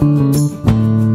Música